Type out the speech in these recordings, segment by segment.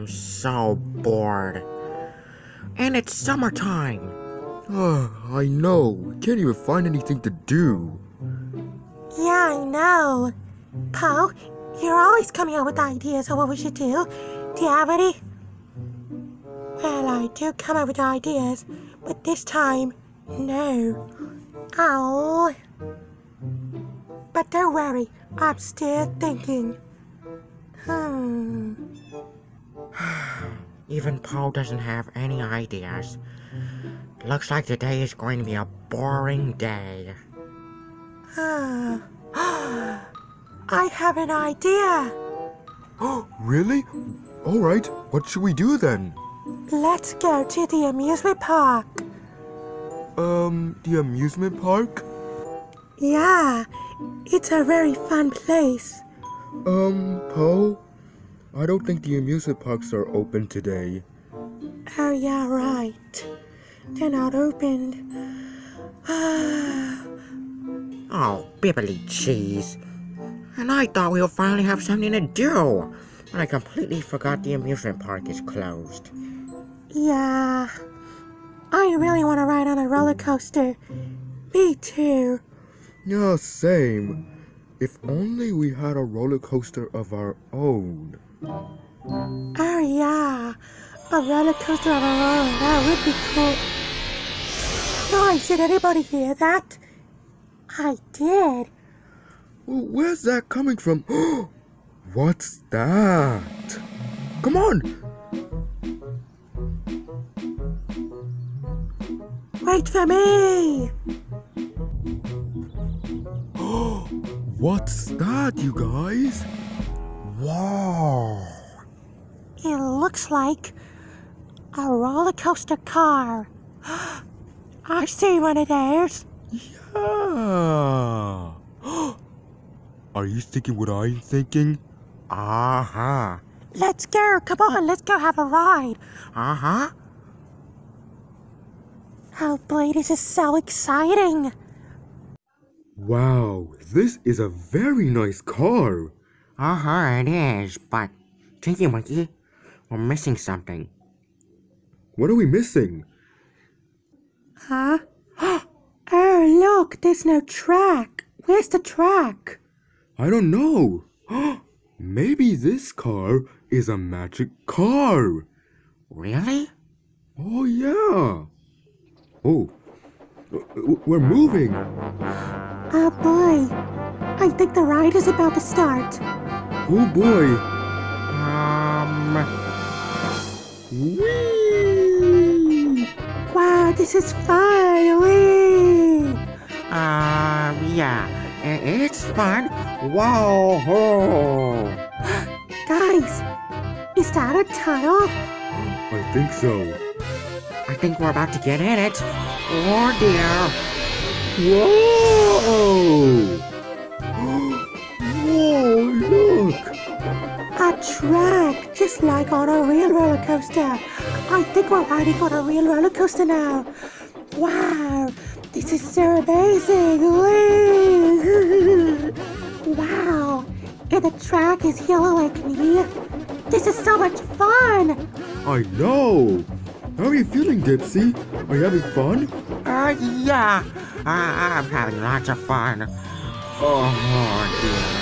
I am so bored. And it's summertime. Ah, I know. Can't even find anything to do. Yeah, I know. Po, you're always coming up with ideas of what we should do. Do you have any? Well, I do come up with ideas, but this time, no. Ow. But don't worry, I'm still thinking. Hmm. Even Po doesn't have any ideas. Looks like today is going to be a boring day. Ah. I have an idea. Oh, really? Alright, what should we do then? Let's go to the amusement park. Um, the amusement park? Yeah, it's a very fun place. Um, Po? I don't think the amusement parks are open today. Oh, yeah, right. They're not opened. oh, bibbly cheese. And I thought we would finally have something to do. I completely forgot the amusement park is closed. Yeah. I really want to ride on a roller coaster. Me too. Yeah, same. If only we had a roller coaster of our own. Oh, yeah. A roller coaster of our own. That would be cool. Guys, did anybody hear that? I did. Where's that coming from? What's that? Come on! Wait for me! What's that, you guys? Whoa! It looks like a roller coaster car. I see one of those. Yeah. Are you thinking what I'm thinking? Uh huh. Let's go. Come on, let's go have a ride. Uh huh. Oh boy, this is so exciting. Wow, this is a very nice car. Uh huh, it is, but Tinky Winky, we're missing something. What are we missing? Huh? oh, look, there's no track. Where's the track? I don't know. Maybe this car is a magic car. Really? Oh, yeah. Oh, we're moving. Oh boy. I think the ride is about to start. Oh boy. Um. Whee! Wow, this is fun. Whee! Uh, yeah. It's fun. Whoa! Guys, is that a tunnel? I think so. I think we're about to get in it. Oh dear. Whoa! Whoa, track, just like on a real roller coaster. I think we're riding on a real roller coaster now. Wow, this is so amazing. Whee! wow, and the track is yellow like me. This is so much fun. I know. How are you feeling, Dipsy? Are you having fun? Uh, yeah. Uh, I'm having lots of fun. Oh, dear.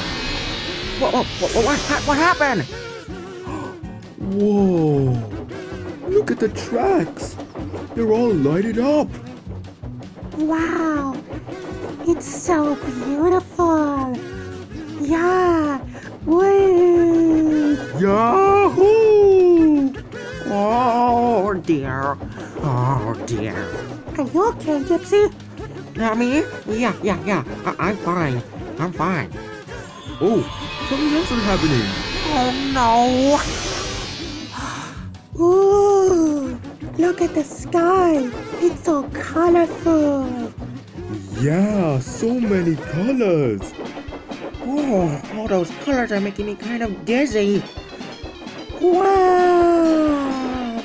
What, what, what, what, what happened? Whoa! Look at the tracks. They're all lighted up. Wow, it's so beautiful. Yeah, whee! Yahoo! Oh, dear. Oh, dear. Are you okay, Dipsy? Yeah, me? Yeah, yeah, yeah. I- I'm fine. I'm fine. Oh, something else is happening. Oh, no. Ooh, look at the sky. It's so colorful. Yeah, so many colors. Oh, all those colors are making me kind of dizzy. Wow!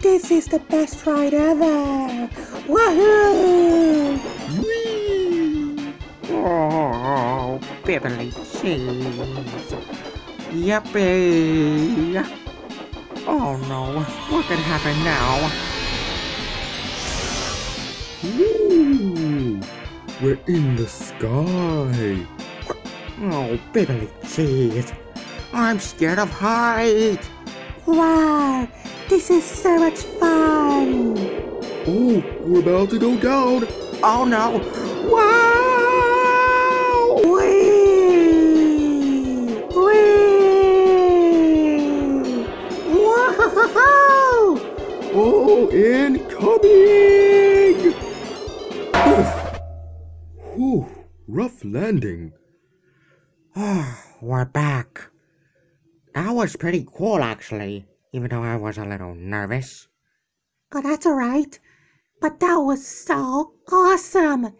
This is the best ride ever. Woohoo! Whee! Oh, bibbly cheese. Yippee! Eh. Oh no, what could happen now? Ooh, we're in the sky. Oh, Bibbly Cheese. I'm scared of heights. Wow, this is so much fun! Oh, we're about to go down. Oh no! Oh, incoming! Oof. Whew, rough landing. Oh, we're back. That was pretty cool, actually, even though I was a little nervous. Oh, that's alright. But that was so awesome!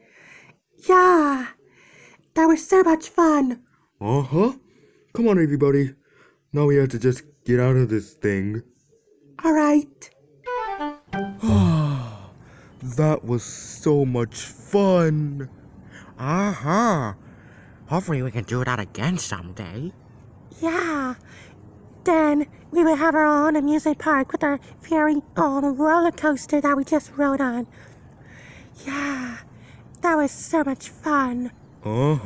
Yeah! That was so much fun! Uh huh. Come on, everybody. Now we have to just get out of this thing. Alright. That was so much fun. Uh huh. Hopefully, we can do that again someday. Yeah. Then we will have our own amusement park with our very own roller coaster that we just rode on. Yeah. That was so much fun. Uh